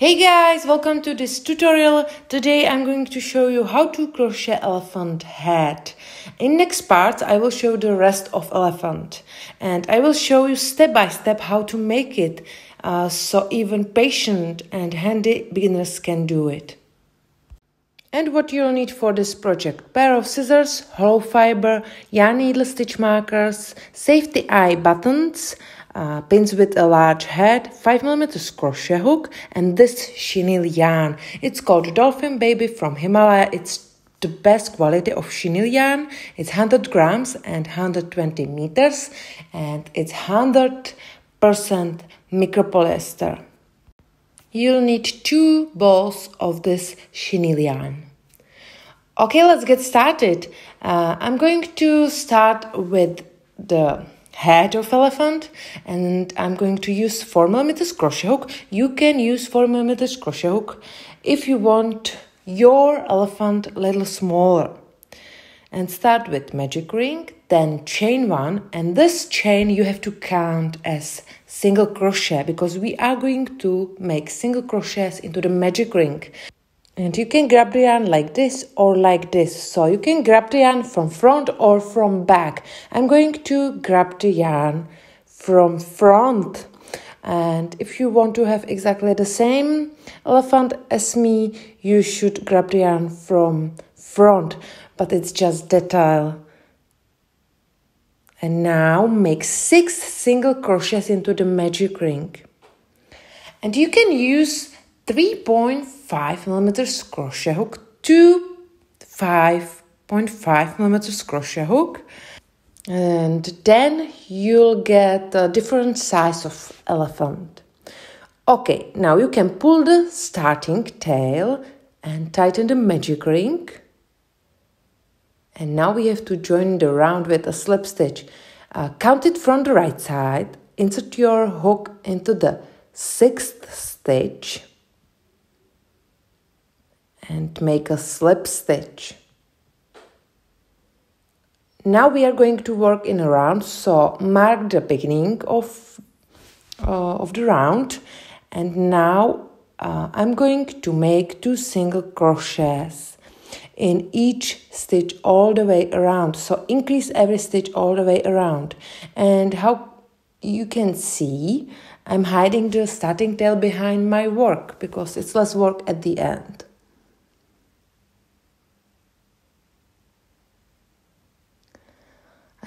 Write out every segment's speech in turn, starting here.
Hey guys, welcome to this tutorial. Today I'm going to show you how to crochet elephant head. In next part I will show the rest of elephant and I will show you step by step how to make it uh, so even patient and handy beginners can do it. And what you'll need for this project pair of scissors, hollow fiber, yarn needle stitch markers, safety eye buttons, uh, pins with a large head, 5mm crochet hook, and this chenille yarn. It's called Dolphin Baby from Himalaya. It's the best quality of chenille yarn. It's 100 grams and 120 meters, and it's 100% micropolyester. You'll need two balls of this chenille yarn. Okay, let's get started. Uh, I'm going to start with the head of elephant and I'm going to use 4 millimeters crochet hook. You can use 4 millimeters crochet hook if you want your elephant a little smaller. And start with magic ring, then chain one, and this chain you have to count as single crochet because we are going to make single crochets into the magic ring. And you can grab the yarn like this or like this. So you can grab the yarn from front or from back. I'm going to grab the yarn from front. And if you want to have exactly the same elephant as me, you should grab the yarn from front. But it's just detail. And now make six single crochets into the magic ring. And you can use 3.5 millimeters crochet hook to 5.5 millimeters crochet hook and then you'll get a different size of elephant. Okay, now you can pull the starting tail and tighten the magic ring. And now we have to join the round with a slip stitch. Uh, count it from the right side, insert your hook into the sixth stitch and make a slip stitch. Now we are going to work in a round, so mark the beginning of, uh, of the round and now uh, I'm going to make two single crochets in each stitch all the way around. So increase every stitch all the way around. And how you can see, I'm hiding the starting tail behind my work because it's less work at the end.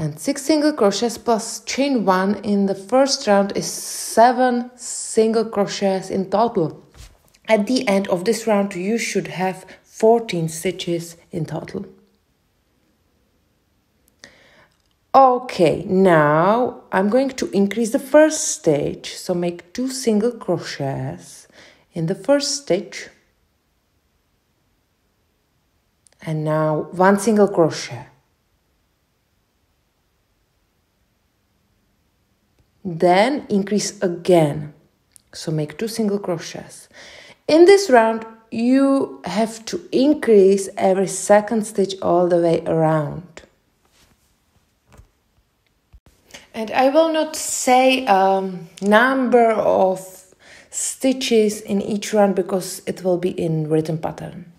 And 6 single crochets plus chain 1 in the first round is 7 single crochets in total. At the end of this round you should have 14 stitches in total. Okay, now I'm going to increase the first stitch, so make 2 single crochets in the first stitch. And now 1 single crochet. Then increase again. So make two single crochets. In this round you have to increase every second stitch all the way around. And I will not say um, number of stitches in each round because it will be in written pattern.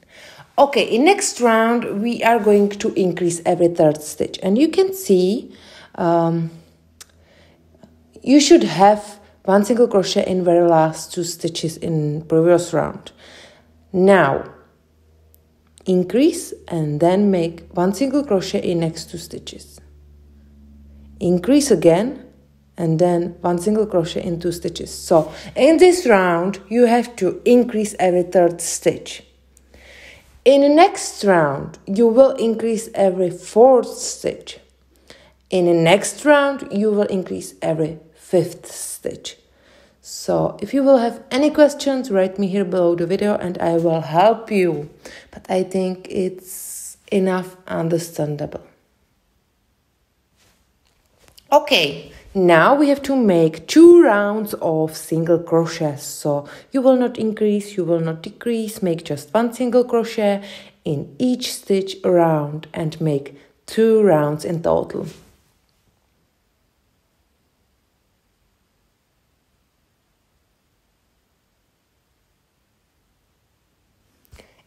Okay in next round we are going to increase every third stitch. And you can see um, you should have one single crochet in very last two stitches in previous round. Now, increase and then make one single crochet in next two stitches. Increase again and then one single crochet in two stitches. So in this round, you have to increase every third stitch. In the next round, you will increase every fourth stitch. In the next round, you will increase every fifth stitch. So if you will have any questions, write me here below the video and I will help you. But I think it's enough understandable. Okay, now we have to make two rounds of single crochets. So you will not increase, you will not decrease, make just one single crochet in each stitch around and make two rounds in total.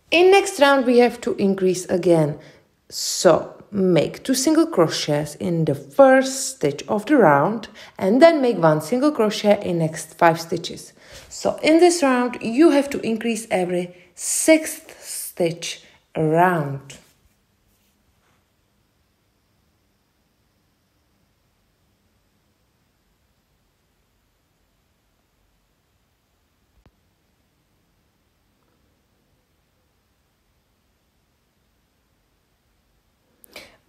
In next round we have to increase again. So make two single crochets in the first stitch of the round and then make one single crochet in next five stitches. So in this round you have to increase every sixth stitch around.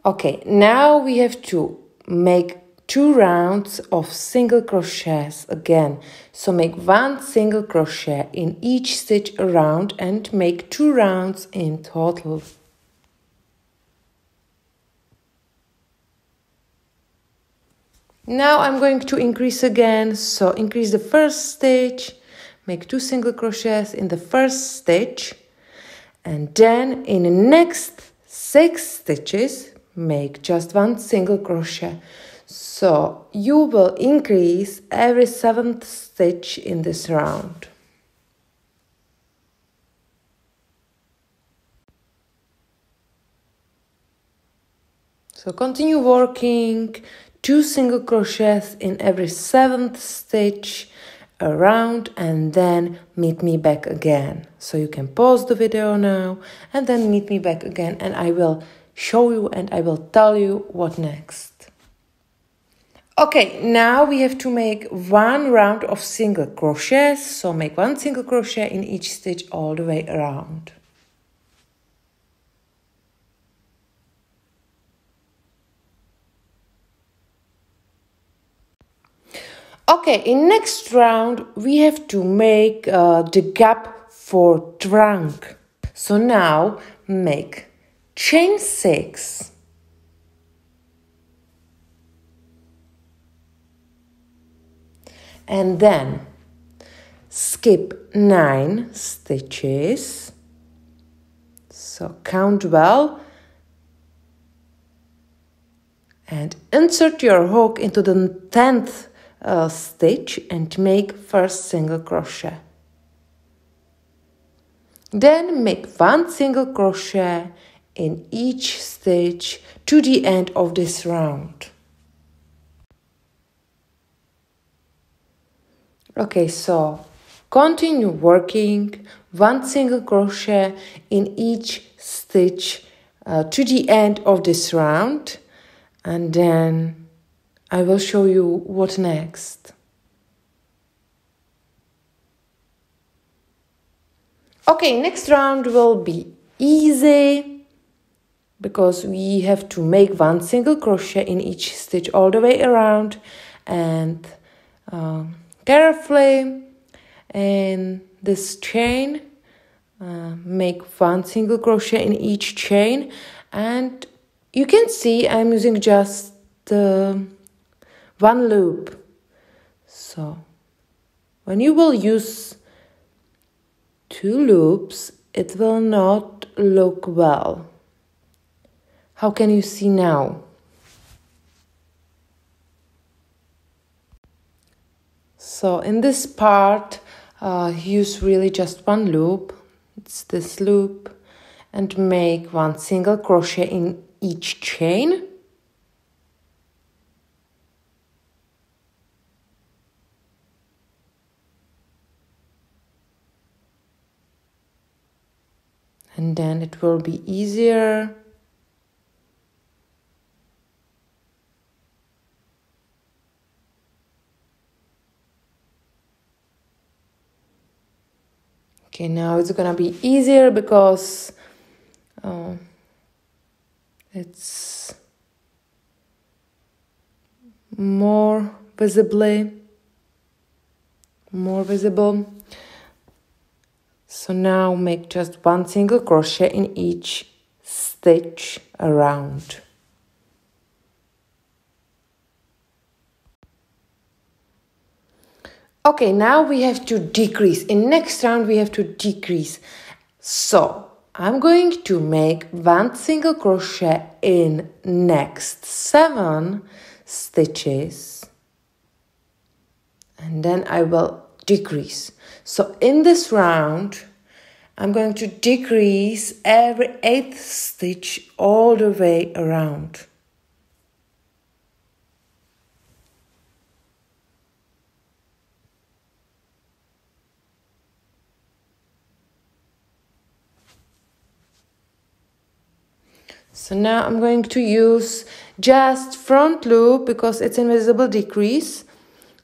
Okay, now we have to make two rounds of single crochets again. So make one single crochet in each stitch around and make two rounds in total. Now I'm going to increase again. So increase the first stitch, make two single crochets in the first stitch and then in the next six stitches make just one single crochet. So you will increase every seventh stitch in this round. So continue working two single crochets in every seventh stitch around and then meet me back again. So you can pause the video now and then meet me back again and I will show you and I will tell you what next. Okay, now we have to make one round of single crochets. So make one single crochet in each stitch all the way around. Okay, in next round we have to make uh, the gap for trunk. So now make chain six. And then skip nine stitches. So count well. And insert your hook into the 10th uh, stitch and make first single crochet. Then make one single crochet in each stitch to the end of this round. Okay, so continue working one single crochet in each stitch uh, to the end of this round and then I will show you what next. Okay, next round will be easy because we have to make one single crochet in each stitch all the way around and uh, carefully in this chain uh, make one single crochet in each chain. And you can see I'm using just uh, one loop. So when you will use two loops it will not look well how can you see now? So in this part, uh, use really just one loop. It's this loop and make one single crochet in each chain. And then it will be easier Okay, now it's gonna be easier because uh, it's more visibly more visible. So now make just one single crochet in each stitch around Okay, now we have to decrease. In next round, we have to decrease. So, I'm going to make one single crochet in next seven stitches. And then I will decrease. So in this round, I'm going to decrease every eighth stitch all the way around. So now I'm going to use just front loop because it's invisible decrease.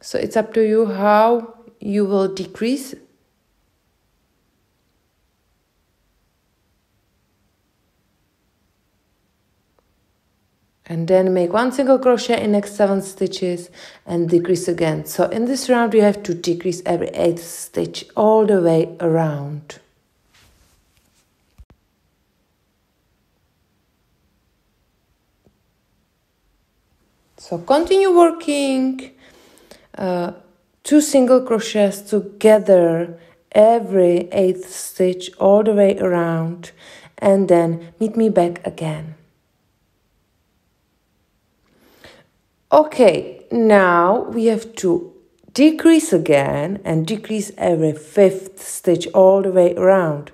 So it's up to you how you will decrease. And then make one single crochet in next seven stitches and decrease again. So in this round you have to decrease every eighth stitch all the way around. So continue working uh, two single crochets together every eighth stitch all the way around and then meet me back again. Okay, now we have to decrease again and decrease every fifth stitch all the way around.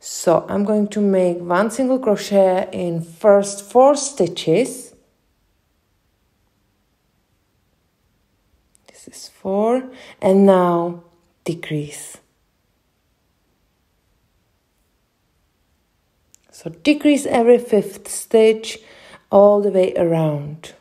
So I'm going to make one single crochet in first four stitches is 4 and now decrease. So decrease every fifth stitch all the way around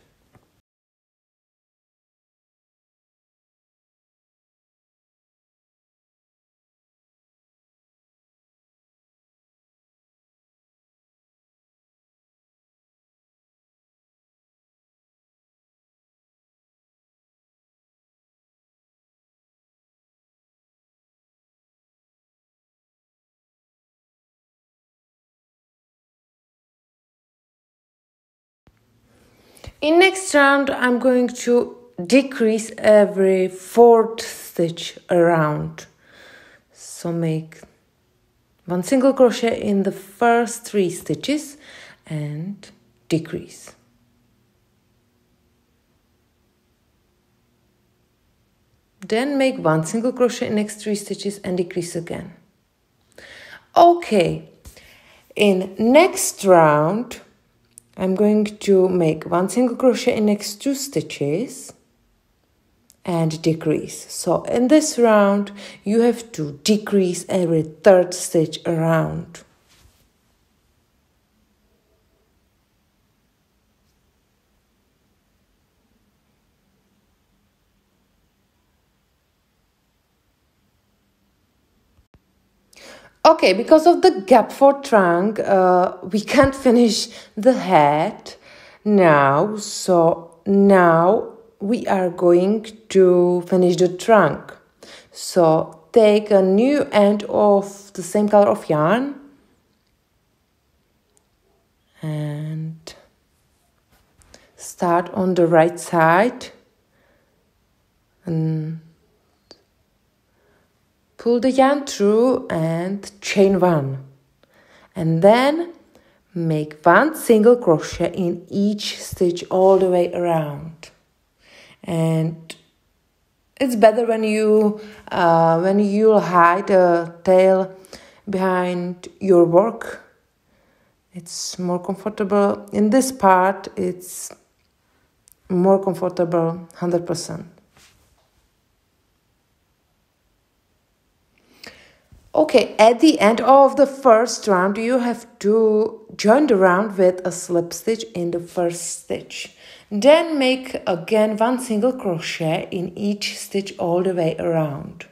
In next round, I'm going to decrease every fourth stitch around. So make one single crochet in the first three stitches and decrease. Then make one single crochet in next three stitches and decrease again. Okay, in next round, I'm going to make one single crochet in next two stitches and decrease. So in this round, you have to decrease every third stitch around. Okay, because of the gap for trunk, uh, we can't finish the head now. So now we are going to finish the trunk. So take a new end of the same color of yarn and start on the right side and pull the yarn through and chain one. And then make one single crochet in each stitch all the way around. And it's better when you uh, when you hide the tail behind your work. It's more comfortable. In this part it's more comfortable 100% Okay, at the end of the first round, you have to join the round with a slip stitch in the first stitch. Then make again one single crochet in each stitch all the way around.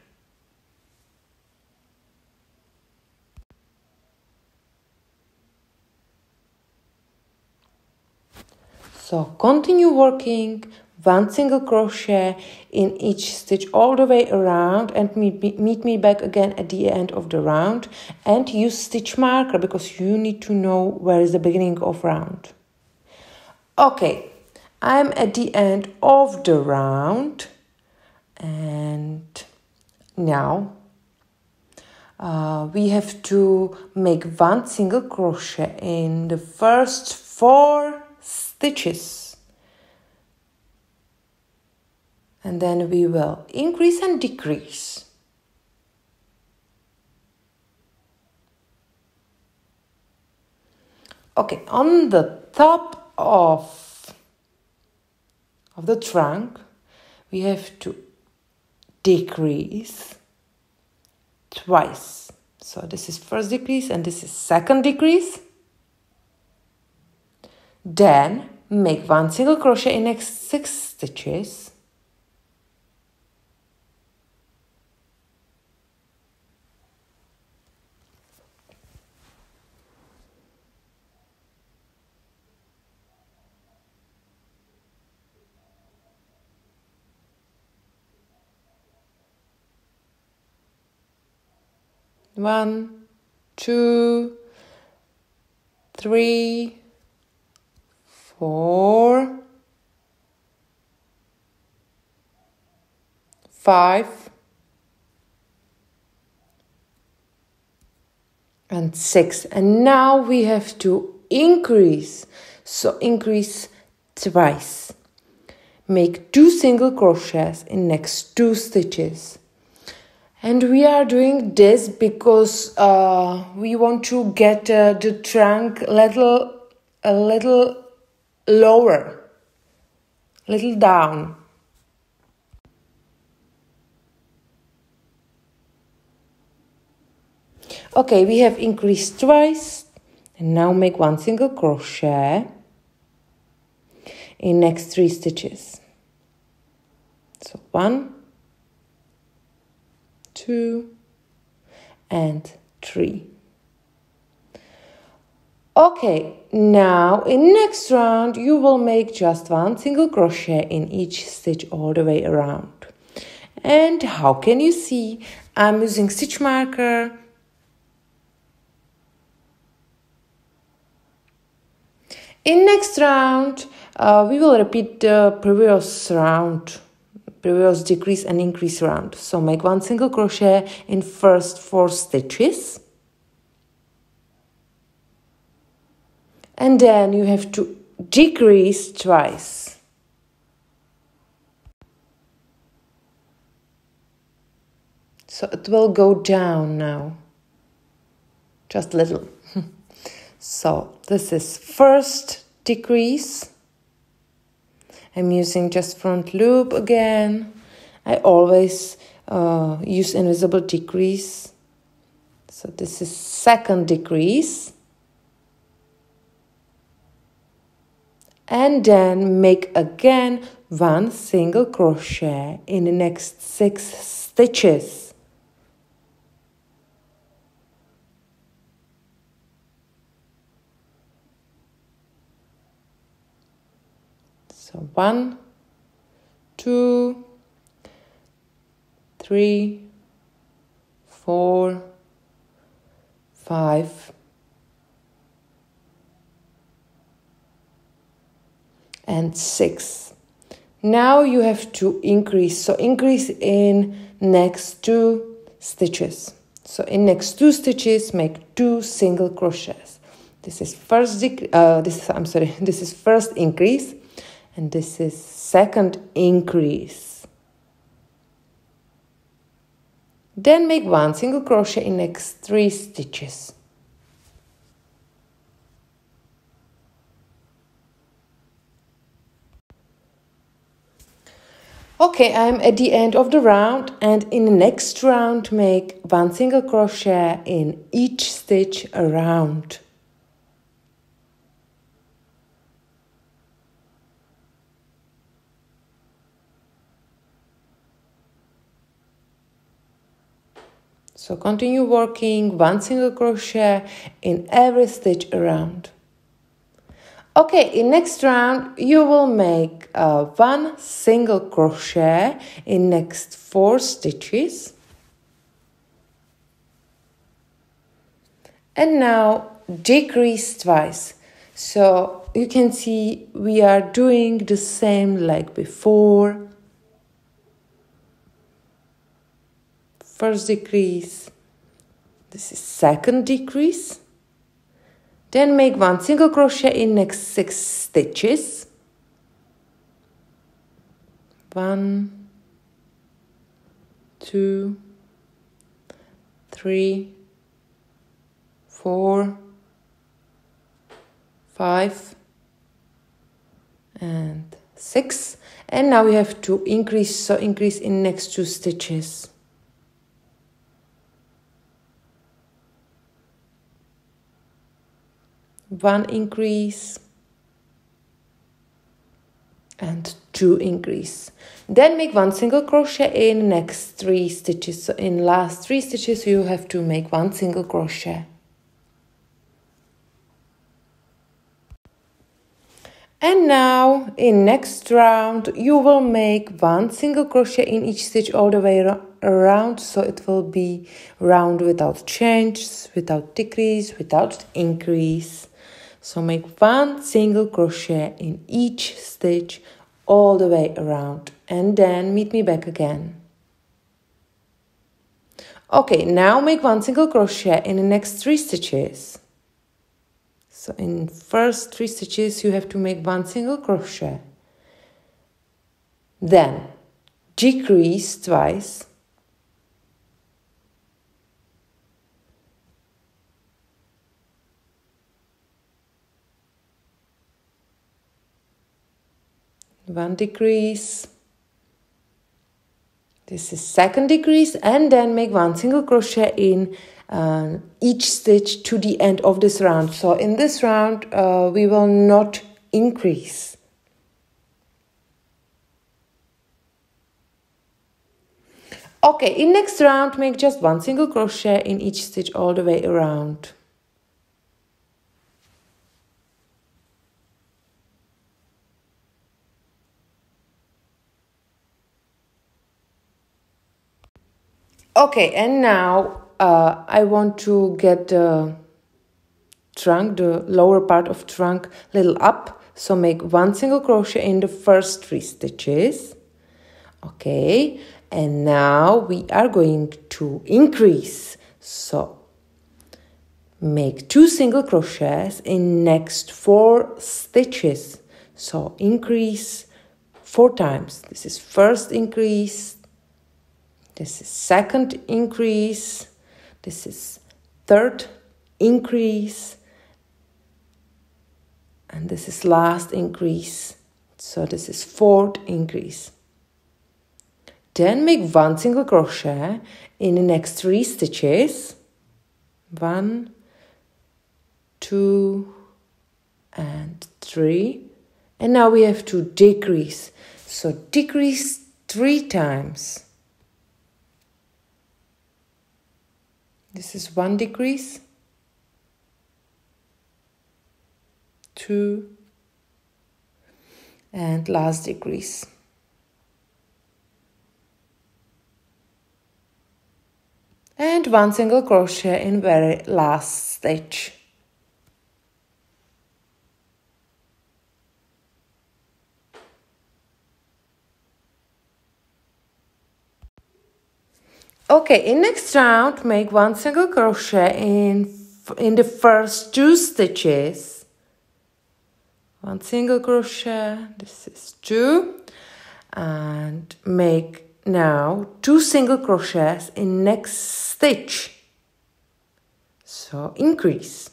So continue working one single crochet in each stitch all the way around and meet, meet me back again at the end of the round. And use stitch marker because you need to know where is the beginning of round. Okay, I'm at the end of the round. And now uh, we have to make one single crochet in the first four stitches and then we will increase and decrease. okay on the top of of the trunk we have to decrease twice. So this is first decrease and this is second decrease. Then make one single crochet in next six stitches One, two, three, four, five, and six. And now we have to increase. So increase twice. Make two single crochets in next two stitches and we are doing this because uh, we want to get uh, the trunk little a little lower little down. Okay we have increased twice. And now make one single crochet in next three stitches. So one two, and three. Okay, now in next round you will make just one single crochet in each stitch all the way around. And how can you see? I'm using stitch marker. In next round, uh, we will repeat the previous round previous decrease and increase round. So make one single crochet in first four stitches. And then you have to decrease twice. So it will go down now. Just a little. so this is first decrease I'm using just front loop again. I always uh, use invisible decrease. So this is second decrease. And then make again one single crochet in the next six stitches. So one, two, three, four, five, and six. Now you have to increase. So increase in next two stitches. So in next two stitches, make two single crochets. This is first, uh, this is, I'm sorry, this is first increase and this is second increase. Then make one single crochet in next three stitches. Okay, I'm at the end of the round and in the next round make one single crochet in each stitch around. So continue working one single crochet in every stitch around. Okay, in next round you will make uh, one single crochet in next four stitches. And now decrease twice. So you can see we are doing the same like before first decrease. This is second decrease. Then make one single crochet in next six stitches. One two three four five and six. And now we have to increase so increase in next two stitches one increase and two increase. Then make one single crochet in next three stitches. So in last three stitches you have to make one single crochet. And now in next round you will make one single crochet in each stitch all the way around. So it will be round without change without decrease without increase so make one single crochet in each stitch all the way around and then meet me back again. Okay, now make one single crochet in the next three stitches. So in first three stitches you have to make one single crochet. Then decrease twice one decrease this is second decrease and then make one single crochet in uh, each stitch to the end of this round. So in this round uh, we will not increase. Okay in next round make just one single crochet in each stitch all the way around Okay, and now uh, I want to get the trunk, the lower part of trunk, little up. So make one single crochet in the first three stitches. Okay, and now we are going to increase. So make two single crochets in next four stitches. So increase four times. This is first increase, this is second increase. This is third increase. And this is last increase. So this is fourth increase. Then make one single crochet in the next three stitches. One, two, and three. And now we have to decrease. So decrease three times. This is one decrease, two, and last decrease. And one single crochet in very last stitch. Okay, in next round, make one single crochet in, in the first two stitches. One single crochet, this is two. And make now two single crochets in next stitch. So increase.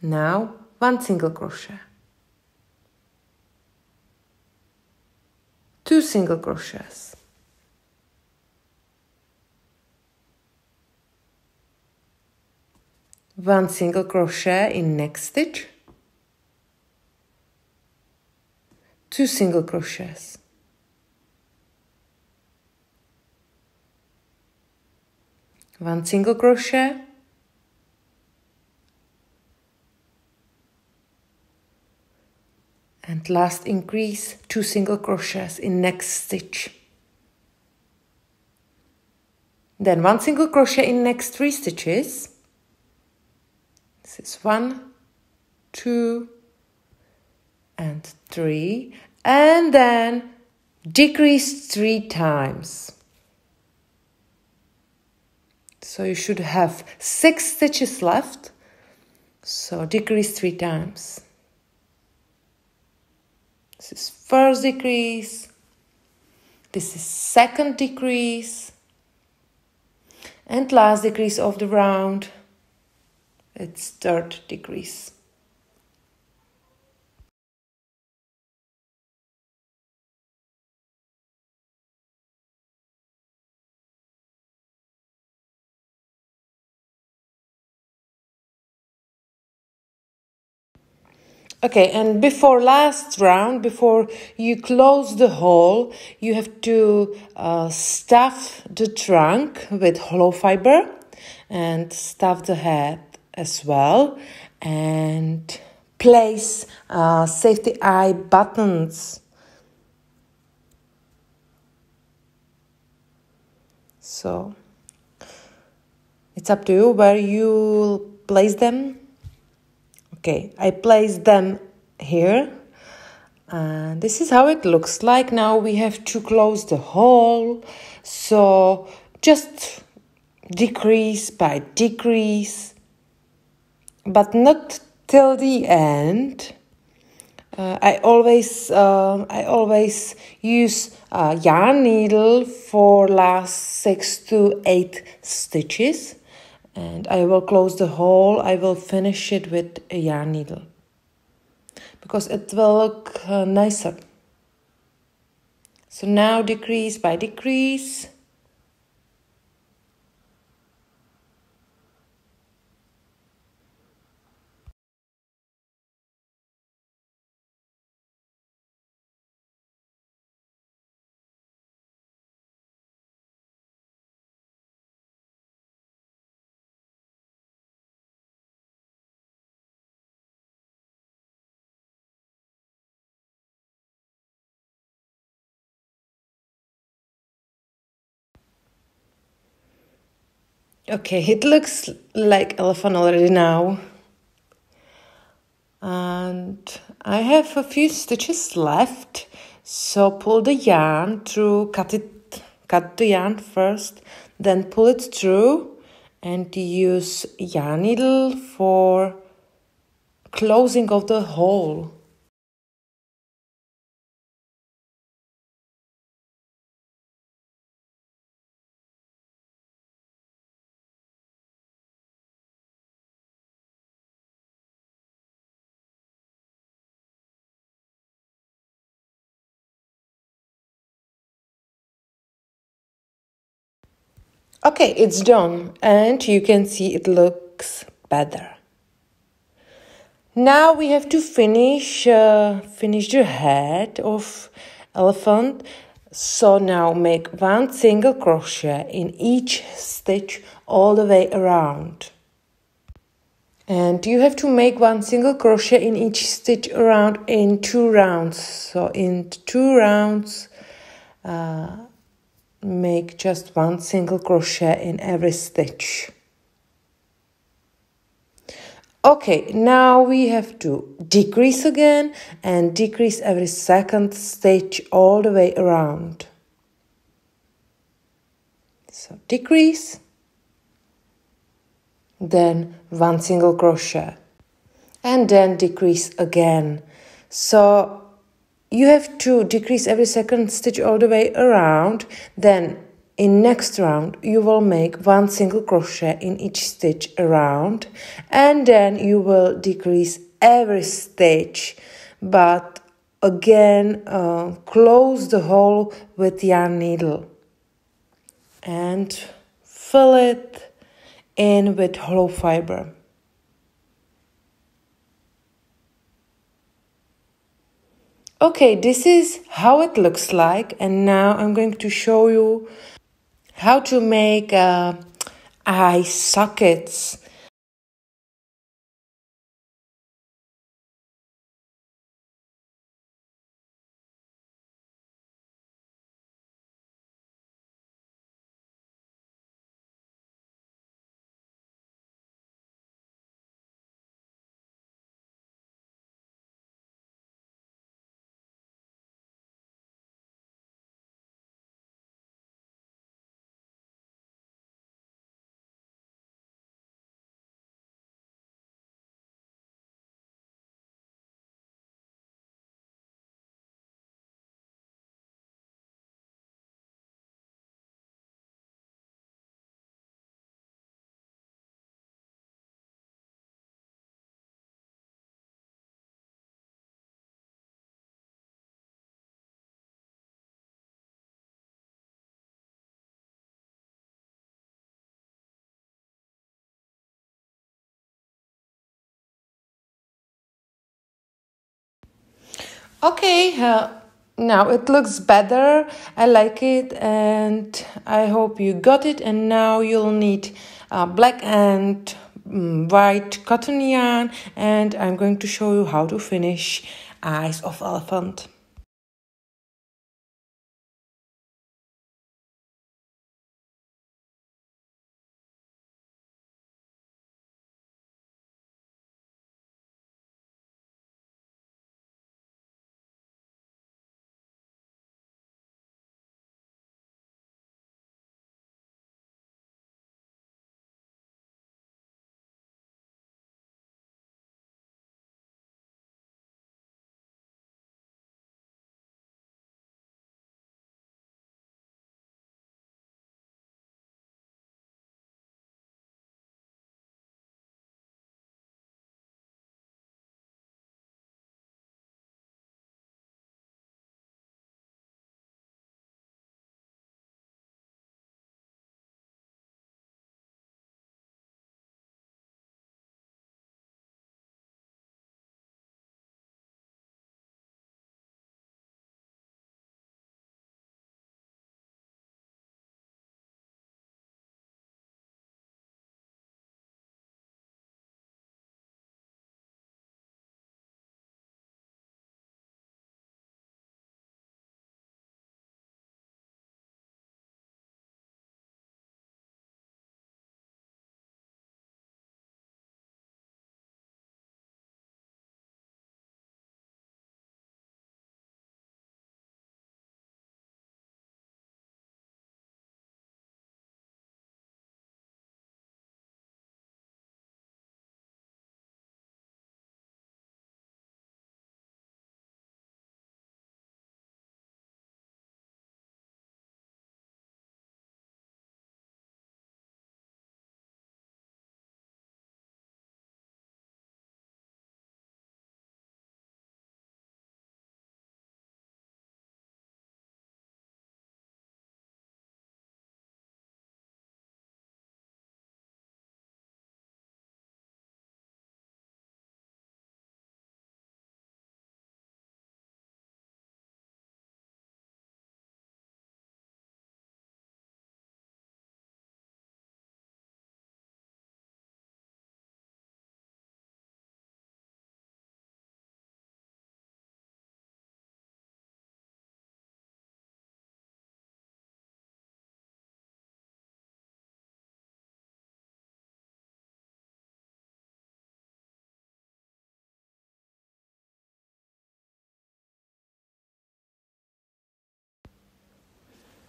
Now one single crochet. Two single crochets. One single crochet in next stitch. Two single crochets. One single crochet and last increase two single crochets in next stitch. Then one single crochet in next three stitches. This is one two and three. And then decrease three times. So you should have six stitches left. So decrease three times this is first decrease. This is second decrease. And last decrease of the round. its third decrease. Okay, and before last round, before you close the hole, you have to uh, stuff the trunk with hollow fiber and stuff the head as well and place uh, safety eye buttons. So it's up to you where you place them Okay, I place them here. And this is how it looks like. Now we have to close the hole. So just decrease by decrease, but not till the end. Uh, I always uh, I always use a yarn needle for last six to eight stitches and I will close the hole. I will finish it with a yarn needle because it will look uh, nicer. So now decrease by decrease. Okay, it looks like elephant already now. And I have a few stitches left. So pull the yarn through, cut it, cut the yarn first, then pull it through and use yarn needle for closing of the hole. Okay, it's done and you can see it looks better. Now we have to finish uh, finish the head of elephant. So now make one single crochet in each stitch all the way around. And you have to make one single crochet in each stitch around in two rounds. So in two rounds, uh, make just one single crochet in every stitch. Okay now we have to decrease again and decrease every second stitch all the way around. So decrease then one single crochet and then decrease again. So you have to decrease every second stitch all the way around. Then in next round you will make one single crochet in each stitch around. And then you will decrease every stitch. But again uh, close the hole with yarn needle. And fill it in with hollow fiber Okay, this is how it looks like and now I'm going to show you how to make uh, eye sockets Okay, uh, now it looks better. I like it and I hope you got it. And now you'll need uh, black and um, white cotton yarn and I'm going to show you how to finish eyes of elephant.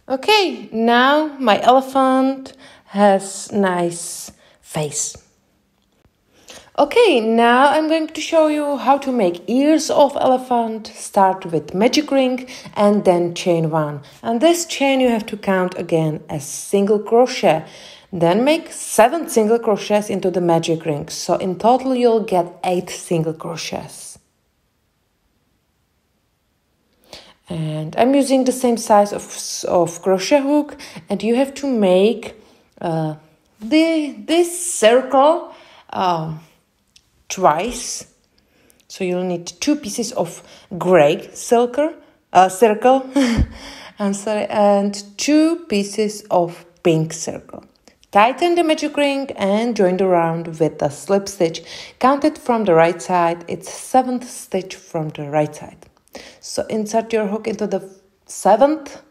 Okay, now my elephant has nice face. Okay, now I'm going to show you how to make ears of elephant. Start with magic ring and then chain one. And this chain you have to count again as single crochet. Then make seven single crochets into the magic ring. So in total you'll get eight single crochets. And I'm using the same size of, of crochet hook and you have to make uh, the this circle um, twice so you'll need two pieces of gray silker, uh, circle I'm sorry and two pieces of pink circle Tighten the magic ring and join the round with a slip stitch. Count it from the right side. It's seventh stitch from the right side. So insert your hook into the seventh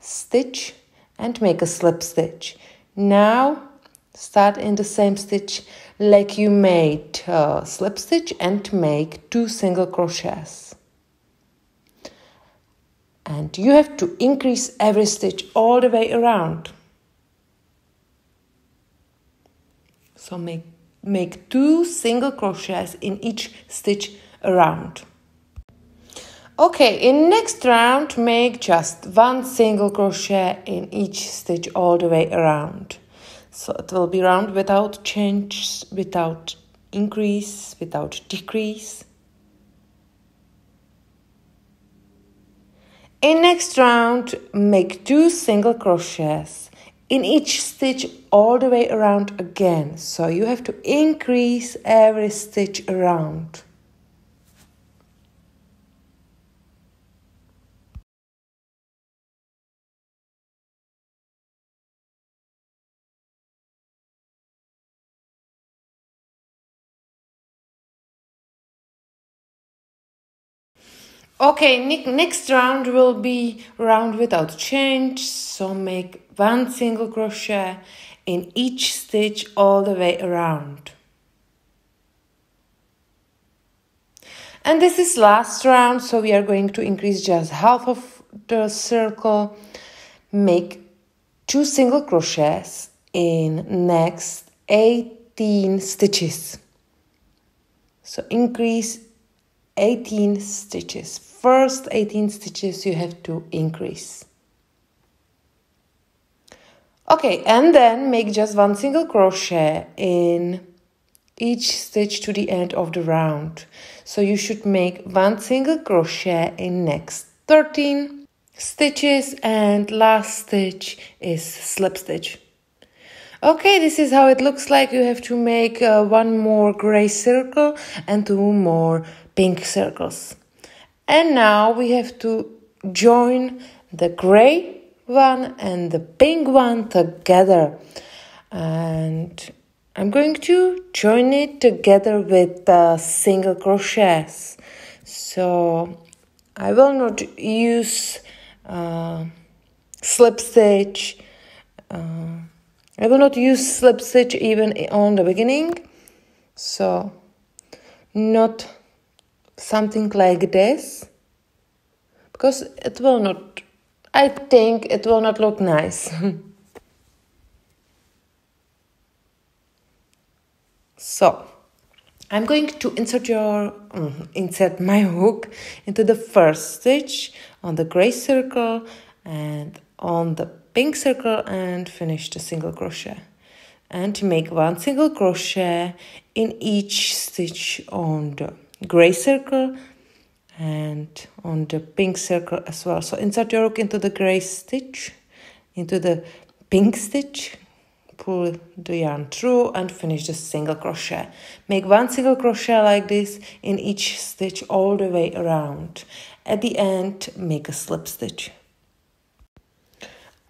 stitch and make a slip stitch. Now start in the same stitch like you made a slip stitch and make two single crochets. And you have to increase every stitch all the way around. So make, make two single crochets in each stitch around. Okay, in next round make just one single crochet in each stitch all the way around. So it will be round without change, without increase, without decrease. In next round, make two single crochets in each stitch all the way around again. So you have to increase every stitch around. Okay, next round will be round without change. So make one single crochet in each stitch all the way around. And this is last round, so we are going to increase just half of the circle. Make two single crochets in next 18 stitches. So increase 18 stitches. First 18 stitches you have to increase. Okay, and then make just one single crochet in each stitch to the end of the round. So you should make one single crochet in next 13 stitches and last stitch is slip stitch. Okay, this is how it looks like. You have to make uh, one more gray circle and two more pink circles. And now we have to join the gray one and the pink one together. And I'm going to join it together with the single crochets. So I will not use uh, slip stitch. Uh, I will not use slip stitch even on the beginning. So not something like this because it will not I think it will not look nice. so I'm going to insert your um, insert my hook into the first stitch on the gray circle and on the pink circle and finish the single crochet and make one single crochet in each stitch on the gray circle and on the pink circle as well. So insert your hook into the gray stitch, into the pink stitch, pull the yarn through and finish the single crochet. Make one single crochet like this in each stitch all the way around. At the end, make a slip stitch.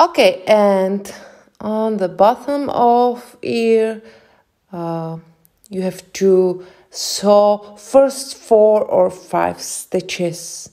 Okay, and on the bottom of ear, uh, you have to sew first four or five stitches.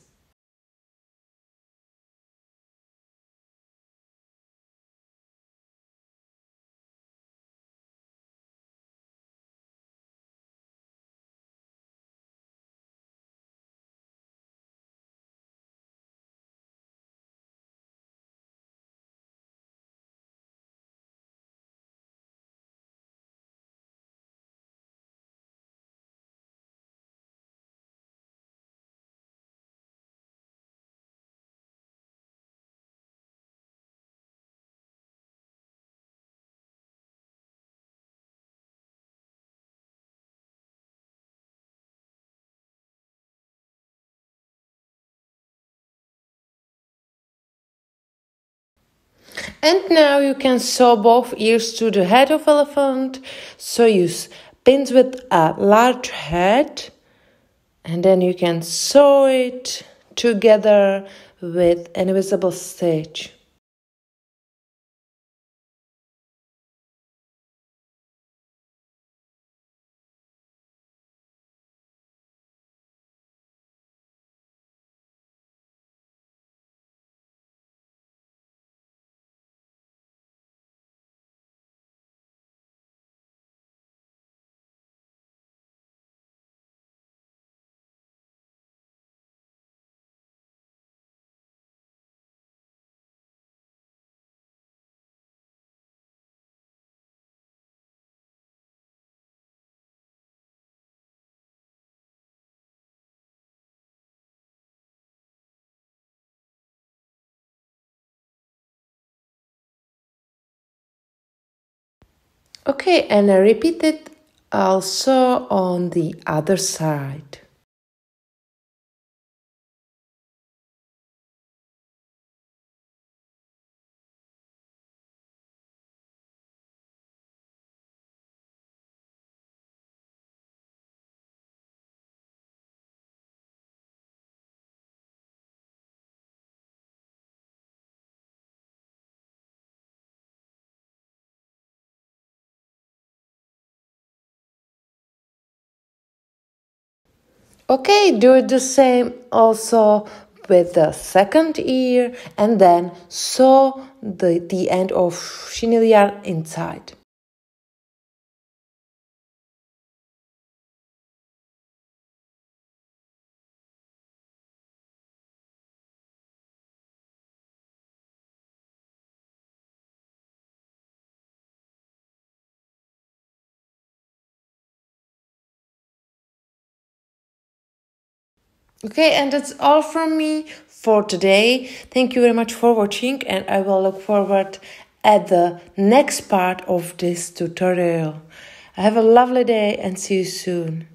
And now you can sew both ears to the head of elephant. So use pins with a large head and then you can sew it together with an invisible stitch. Okay, and I repeat it also on the other side. Okay, do the same also with the second ear and then sew the, the end of chenille inside. Okay, and that's all from me for today. Thank you very much for watching and I will look forward at the next part of this tutorial. Have a lovely day and see you soon.